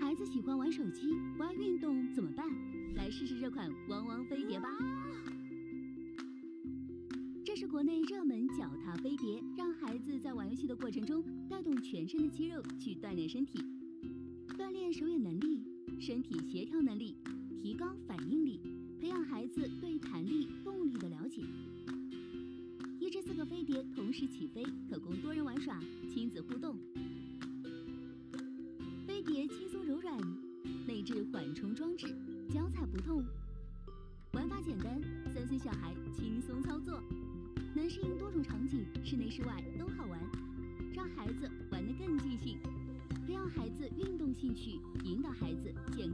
孩子喜欢玩手机，不爱运动怎么办？来试试这款汪汪飞碟吧。这是国内热门脚踏飞碟，让孩子在玩游戏的过程中带动全身的肌肉去锻炼身体，锻炼手眼能力、身体协调能力，提高反应力，培养孩子对弹飞碟同时起飞，可供多人玩耍、亲子互动。飞碟轻松柔软，内置缓冲装置，脚踩不痛。玩法简单，三岁小孩轻松操作，能适应多种场景，室内室外都好玩，让孩子玩得更尽兴，培养孩子运动兴趣，引导孩子健